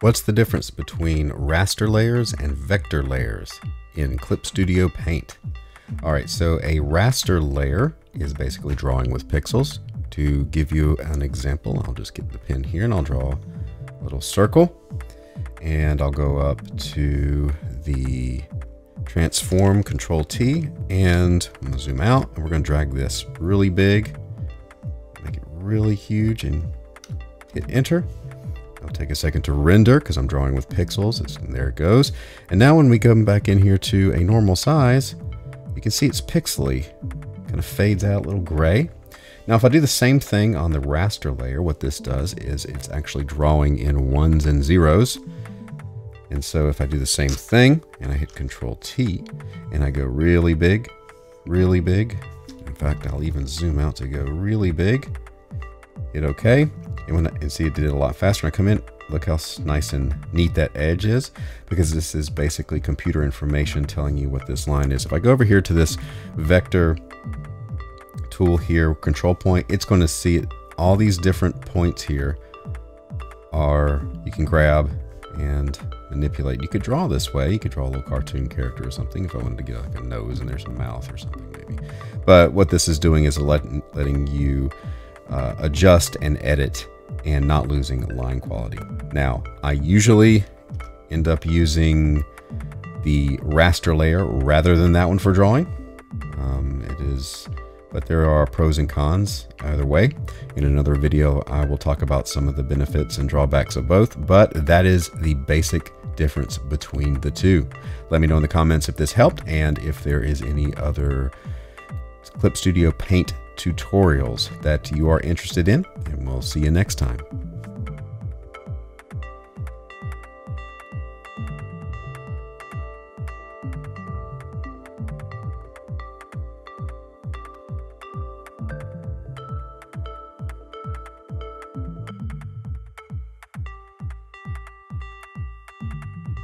What's the difference between raster layers and vector layers in Clip Studio Paint? All right, so a raster layer is basically drawing with pixels. To give you an example, I'll just get the pen here and I'll draw a little circle. And I'll go up to the transform, control T, and I'm gonna zoom out and we're gonna drag this really big, make it really huge and hit enter. I'll take a second to render because I'm drawing with pixels. It's, and there it goes. And now when we come back in here to a normal size, you can see it's pixely. Kind of fades out a little gray. Now if I do the same thing on the raster layer, what this does is it's actually drawing in ones and zeros. And so if I do the same thing and I hit Control T and I go really big, really big, in fact, I'll even zoom out to go really big, hit OK. And when I, and see it did it a lot faster. I come in, look how nice and neat that edge is because this is basically computer information telling you what this line is. If I go over here to this vector tool here, control point, it's going to see it. All these different points here are, you can grab and manipulate. You could draw this way. You could draw a little cartoon character or something if I wanted to get like a nose and there's a mouth or something maybe. But what this is doing is letting, letting you uh, adjust and edit and not losing line quality. Now, I usually end up using the raster layer rather than that one for drawing. Um, it is, but there are pros and cons either way. In another video, I will talk about some of the benefits and drawbacks of both, but that is the basic difference between the two. Let me know in the comments if this helped and if there is any other Clip Studio Paint tutorials that you are interested in, and we'll see you next time.